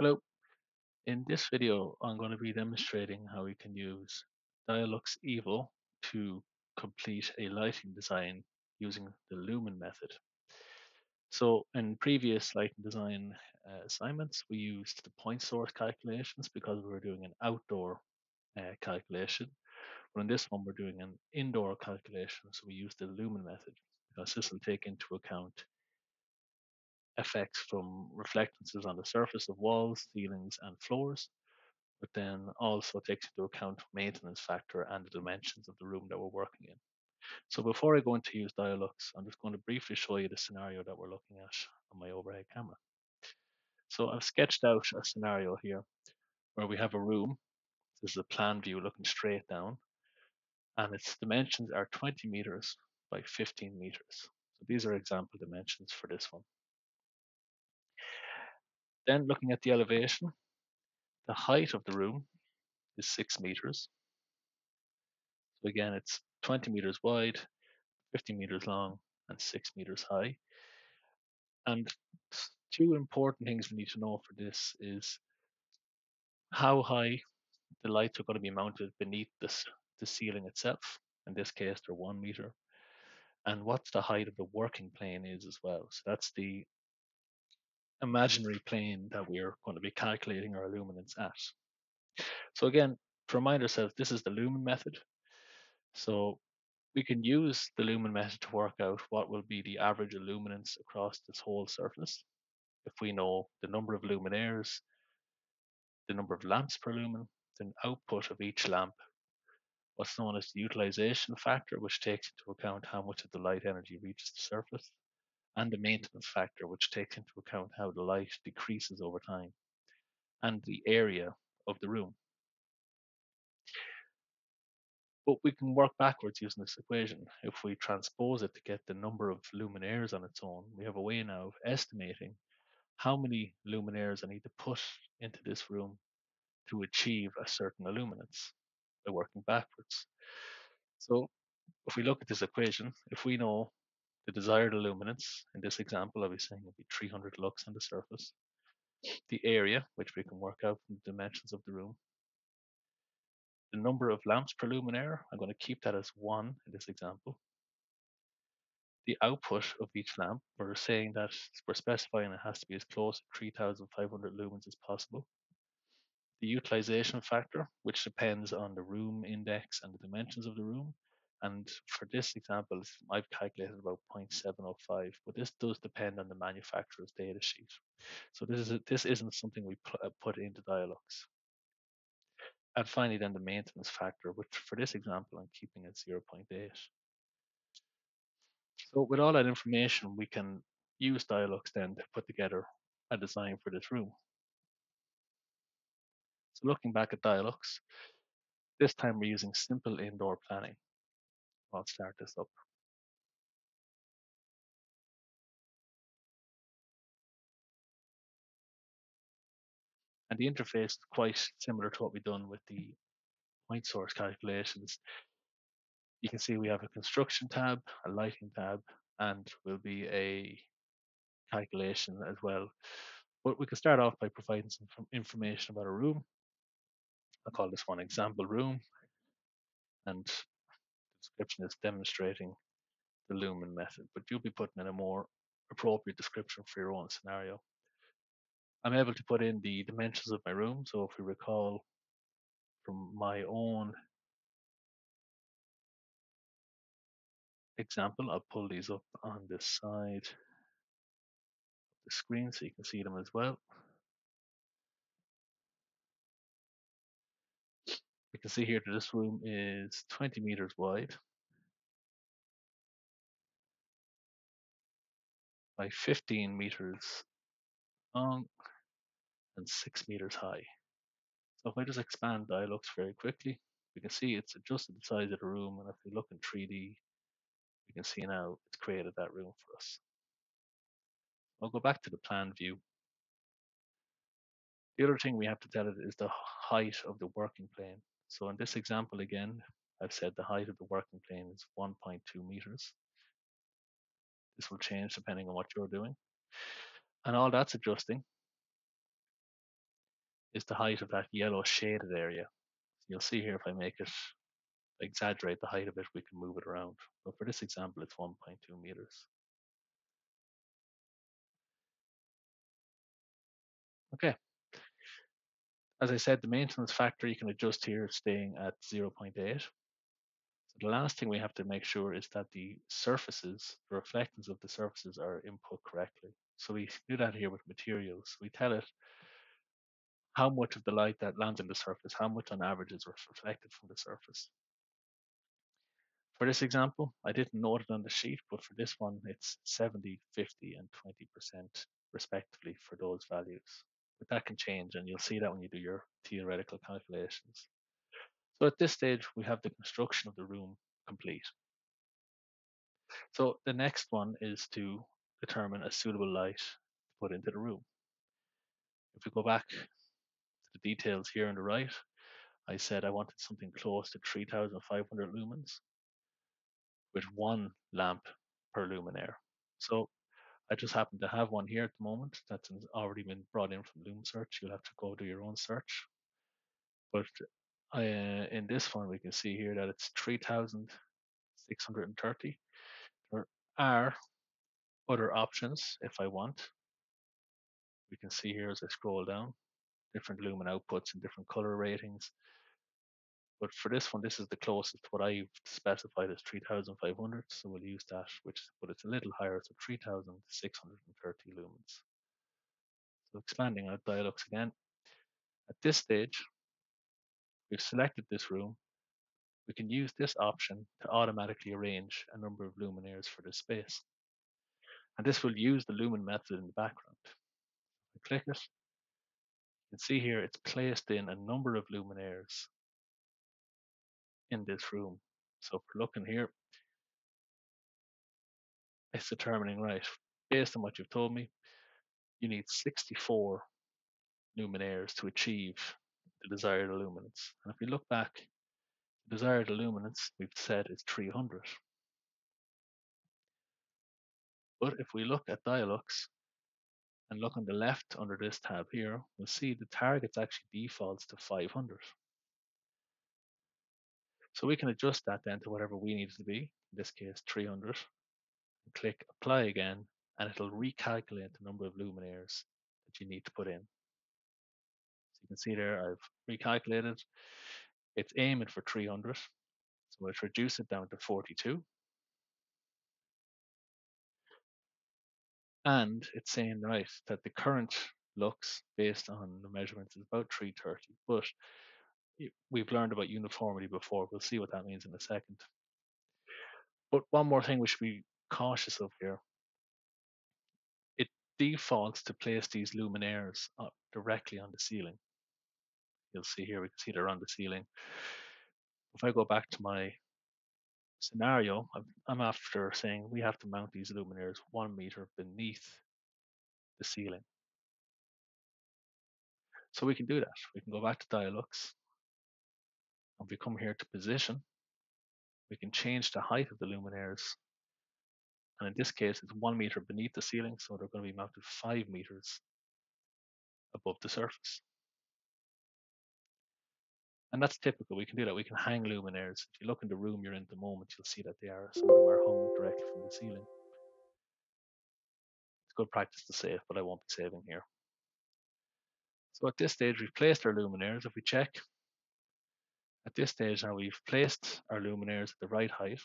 Hello. In this video, I'm going to be demonstrating how we can use Dialux Evo to complete a lighting design using the Lumen method. So in previous lighting design uh, assignments, we used the point source calculations because we were doing an outdoor uh, calculation. But in this one, we're doing an indoor calculation. So we use the Lumen method because this will take into account effects from reflectances on the surface of walls, ceilings, and floors, but then also takes into account maintenance factor and the dimensions of the room that we're working in. So before I go into use Dialux, I'm just going to briefly show you the scenario that we're looking at on my overhead camera. So I've sketched out a scenario here where we have a room. This is a plan view looking straight down, and its dimensions are 20 meters by 15 meters. So these are example dimensions for this one. Then looking at the elevation, the height of the room is six meters. So again, it's 20 meters wide, 50 meters long, and six meters high. And two important things we need to know for this is how high the lights are going to be mounted beneath this the ceiling itself. In this case, they're one meter. And what's the height of the working plane is as well. So that's the imaginary plane that we're going to be calculating our luminance at. So again, to remind ourselves, this is the lumen method. So we can use the lumen method to work out what will be the average illuminance across this whole surface. If we know the number of luminaires, the number of lamps per lumen, the output of each lamp, what's known as the utilization factor, which takes into account how much of the light energy reaches the surface, and the maintenance factor, which takes into account how the light decreases over time, and the area of the room. But we can work backwards using this equation. If we transpose it to get the number of luminaires on its own, we have a way now of estimating how many luminaires I need to put into this room to achieve a certain illuminance by working backwards. So if we look at this equation, if we know the desired illuminance, in this example, I'll be saying it'll be 300 lux on the surface, the area, which we can work out from the dimensions of the room, the number of lamps per luminaire, I'm going to keep that as one in this example. The output of each lamp, we're saying that we're specifying it has to be as close to 3500 lumens as possible. The utilization factor, which depends on the room index and the dimensions of the room. And for this example, I've calculated about 0.705, but this does depend on the manufacturer's data sheet. So this is a, this isn't something we put, uh, put into Dialux. And finally, then the maintenance factor, which for this example, I'm keeping at 0.8. So with all that information, we can use Dialux then to put together a design for this room. So looking back at Dialux, this time we're using simple indoor planning. I'll start this up. And the interface is quite similar to what we've done with the point source calculations. You can see we have a construction tab, a lighting tab, and will be a calculation as well. But we can start off by providing some information about a room. I'll call this one example room. And description is demonstrating the Lumen method, but you'll be putting in a more appropriate description for your own scenario. I'm able to put in the dimensions of my room. So if we recall from my own example, I'll pull these up on this side of the screen so you can see them as well. You can see here that this room is 20 meters wide by 15 meters long and 6 meters high. So if I just expand Dialux very quickly, we can see it's adjusted the size of the room. And if we look in 3D, we can see now it's created that room for us. I'll go back to the plan view. The other thing we have to tell it is the height of the working plane. So in this example again, I've said the height of the working plane is 1.2 meters. This will change depending on what you're doing. And all that's adjusting is the height of that yellow shaded area. You'll see here if I make it exaggerate the height of it, we can move it around. But for this example, it's 1.2 meters. Okay. As I said, the maintenance factor you can adjust here staying at 0.8. The last thing we have to make sure is that the surfaces, the reflectance of the surfaces are input correctly. So we do that here with materials. We tell it how much of the light that lands on the surface, how much on average is reflected from the surface. For this example, I didn't note it on the sheet, but for this one, it's 70, 50, and 20% respectively for those values. But that can change, and you'll see that when you do your theoretical calculations. So at this stage, we have the construction of the room complete. So the next one is to determine a suitable light to put into the room. If we go back to the details here on the right, I said I wanted something close to 3,500 lumens with one lamp per luminaire. So I just happen to have one here at the moment that's already been brought in from Lumen Search. You'll have to go do your own search. But uh, in this one, we can see here that it's 3,630. There are other options if I want. We can see here as I scroll down, different lumen outputs and different color ratings. But for this one, this is the closest what I've specified as 3,500. So we'll use that, which but it's a little higher, so 3,630 lumens. So expanding out Dialux again. At this stage, we've selected this room. We can use this option to automatically arrange a number of luminaires for this space. And this will use the lumen method in the background. I click it. You can see here it's placed in a number of luminaires in this room. So if we're looking here, it's determining, right, based on what you've told me, you need 64 luminaires to achieve the desired illuminance. And if we look back, the desired illuminance we've said is 300. But if we look at Dialux and look on the left under this tab here, we'll see the targets actually defaults to 500. So we can adjust that then to whatever we need it to be, in this case 300, and click apply again, and it'll recalculate the number of luminaires that you need to put in. Can see there I've recalculated. It's aiming for 300, so let's reduce it down to 42. And it's saying, right, that the current lux based on the measurements is about 330, but we've learned about uniformity before. We'll see what that means in a second. But one more thing we should be cautious of here. It defaults to place these luminaires uh, directly on the ceiling. You'll see here, we can see they're on the ceiling. If I go back to my scenario, I'm, I'm after saying we have to mount these luminaires one meter beneath the ceiling. So we can do that. We can go back to Dialux if we come here to position, we can change the height of the luminaires. And in this case, it's one meter beneath the ceiling, so they're going to be mounted five meters above the surface. And that's typical. We can do that. We can hang luminaires. If you look in the room you're in at the moment, you'll see that they are. Some of them are hung directly from the ceiling. It's good practice to save, but I won't be saving here. So at this stage, we've placed our luminaires. If we check, at this stage now we've placed our luminaires at the right height.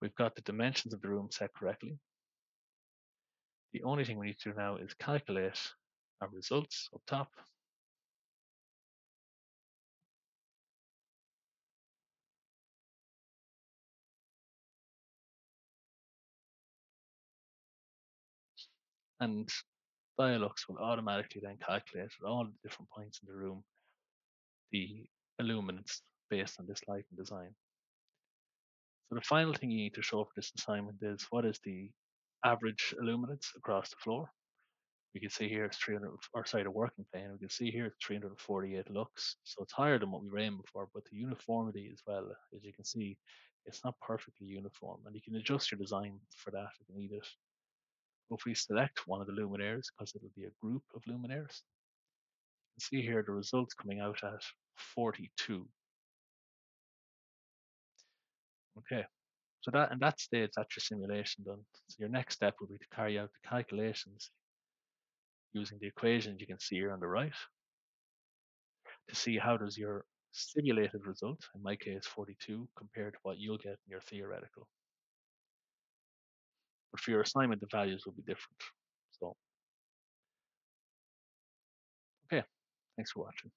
We've got the dimensions of the room set correctly. The only thing we need to do now is calculate our results up top. And Dialux will automatically then calculate at all the different points in the room the illuminance based on this lighting design. So the final thing you need to show for this assignment is what is the average illuminance across the floor. We can see here it's 300, or sorry, the working plane. We can see here it's 348 lux. So it's higher than what we ran before, but the uniformity as well, as you can see, it's not perfectly uniform. And you can adjust your design for that if you need it. If we select one of the luminaires, because it'll be a group of luminaires, you see here the results coming out at 42. Okay, so that and that stage that's your simulation done. So your next step will be to carry out the calculations using the equations you can see here on the right to see how does your simulated result, in my case 42, compared to what you'll get in your theoretical. But for your assignment, the values will be different. So, okay, thanks for watching.